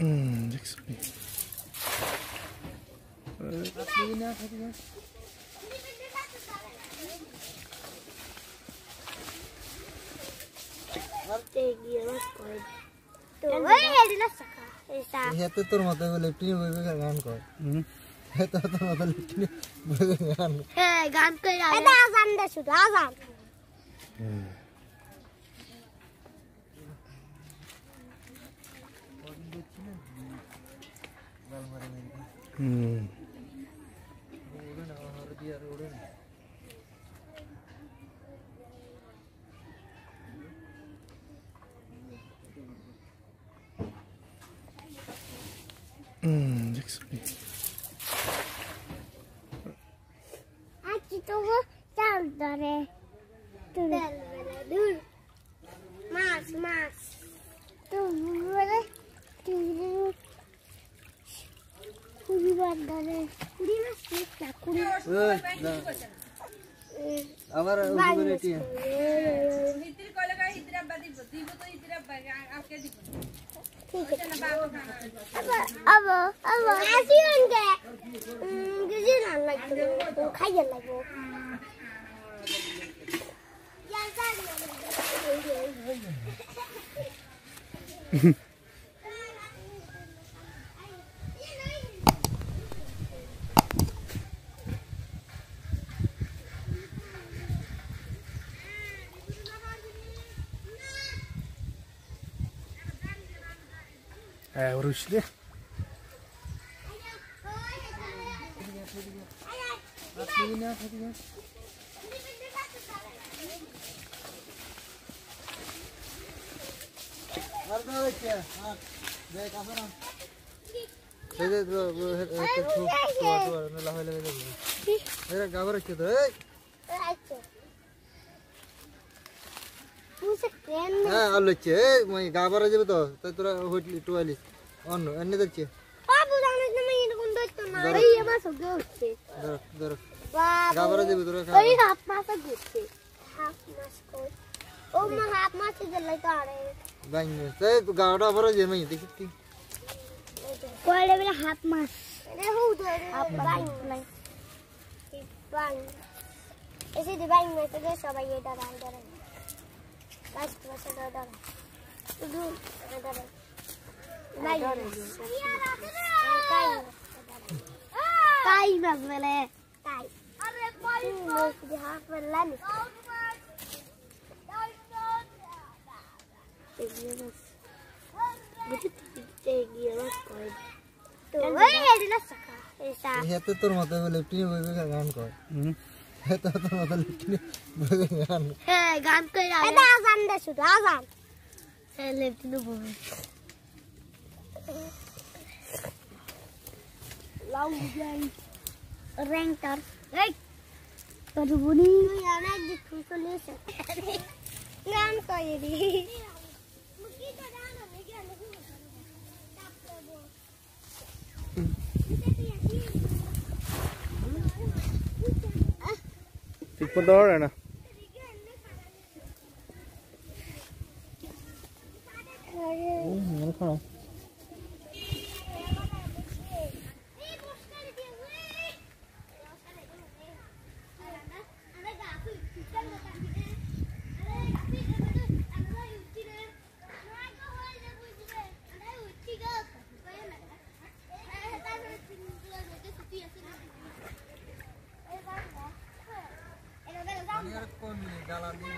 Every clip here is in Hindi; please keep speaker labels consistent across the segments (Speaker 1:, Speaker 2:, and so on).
Speaker 1: Hmm, দেখছি
Speaker 2: হেতে তোর মতো লেফটিনি বইবে গান কর হেতে তোর মতো লেফটিনি বইবে গান
Speaker 3: গান করে এটা আজান দে শুধু আজান
Speaker 1: হুম
Speaker 3: Hmm, hmm looks pretty. লাগবে খাইয়ে লাগবে
Speaker 1: হ্যাঁ
Speaker 2: Uruşlu. গাবার হ্যাঁ আলোচ্ছে গাবার যাবে তো তাই তোরা হোটেল টুয়ালিস অন্য এনে দেখছে।
Speaker 3: বাবু জানিস না আমি এরকম দেখতো না। এই আমার সঙ্গে হচ্ছে।
Speaker 2: ধর ধর।
Speaker 3: বাবু
Speaker 2: গাবার যাবে তোরা
Speaker 3: ওই হাফ মাছ ঘুরছে হাফ মাছ কই? ও মা হাফ মাছ দিলাই তো আরে।
Speaker 2: বাইন তাই তো গাওটা আবার যে মই দেখি কি।
Speaker 3: কয়লে বলে হাফ মাছ রে হউ তো হাফ বাইন নাই। বাইন এসে দি বাইন নাই তো সবাই এটা রান করে কাজ করে দাও দাও শুধু দাও বাইন কাই মাছ বলে কাই আরে কই হাফ বললাম এগিয়ে মাছ এগিয়ে মাছ কই তো ওই হেডিলা সাকা এটা
Speaker 2: হেতে তোর মতো লেফটিনি বইবে গান কর
Speaker 1: হুম
Speaker 2: হেতে তোর মতো লেফটিনি বইবে গান
Speaker 3: হ্যাঁ গান কই এটা আজান দে শুধু আজান হ্যাঁ লেফটিনো বলবে लाऊं जाई रैंक कर लाइक कर बुनी तो यार
Speaker 2: मैं जितने को ले सकते नाम
Speaker 3: का ये दी ठीक पर दौड़ है ना। खाना কম গালা দিয়ে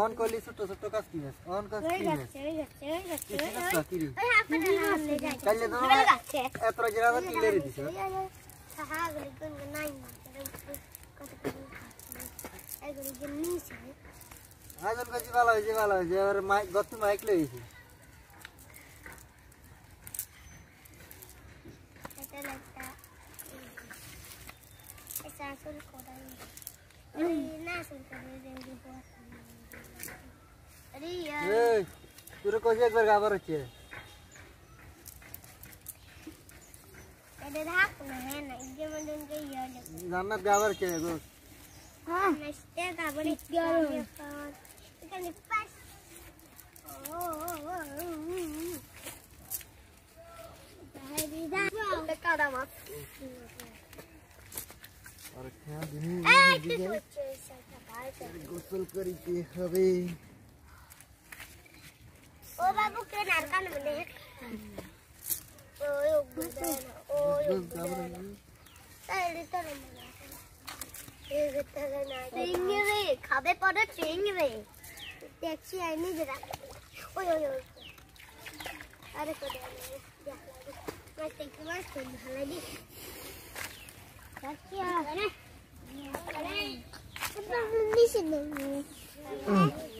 Speaker 2: অন করলি ছোট ছোট কাজ কি আছে? অন কাজ কি আছে? এত
Speaker 3: রাজা রাজা কি লেরে দিছ?
Speaker 2: আজন কাছে ভালো হয়েছে ভালো হয়েছে। এবার মাইক গত মাইক লইছে अरे
Speaker 3: यार ए पूरे कोशिश एक बार गाबर रखी है अरे धाक नहीं ना
Speaker 2: इनके मन उनके
Speaker 3: यार जानना गाबर के गो
Speaker 2: हाँ नष्टे गाबर
Speaker 3: गाबर इतने पास ओ क्या दिन गुस्ल करी के
Speaker 2: हवे
Speaker 3: बाबू के नारका न बने ओयो बदाना ओयो बदाना साइड तो न ये गत्ता ना चिंगरे खाबे पड़े चिंगरे टैक्सी आई नहीं जरा ओयो ओयो अरे को दे मैं तेरे को
Speaker 2: मैं तेरे भला दी क्या अरे
Speaker 1: अरे
Speaker 3: कितना मिशन है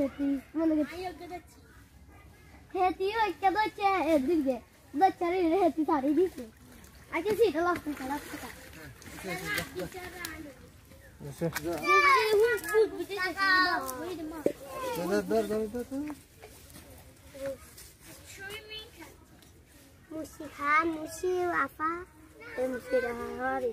Speaker 3: hati, mana heti? Ayo gedet. Heti yo kada che edrik de. Di. Aje Ayo sih,
Speaker 1: tak
Speaker 2: tolak tak. Yes. Dur.
Speaker 3: Musi apa? Musi hari.